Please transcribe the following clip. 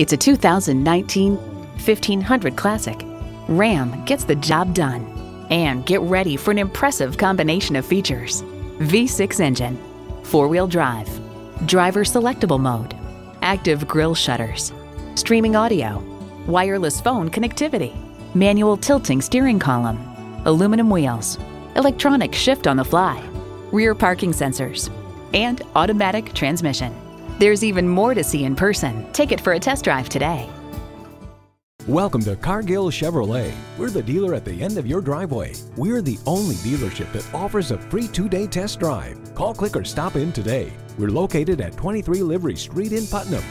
It's a 2019 1500 Classic. Ram gets the job done. And get ready for an impressive combination of features. V6 engine, four-wheel drive, driver selectable mode, active grille shutters, streaming audio, wireless phone connectivity, manual tilting steering column, aluminum wheels, electronic shift on the fly, rear parking sensors, and automatic transmission. There's even more to see in person. Take it for a test drive today. Welcome to Cargill Chevrolet. We're the dealer at the end of your driveway. We're the only dealership that offers a free two-day test drive. Call, click, or stop in today. We're located at 23 Livery Street in Putnam.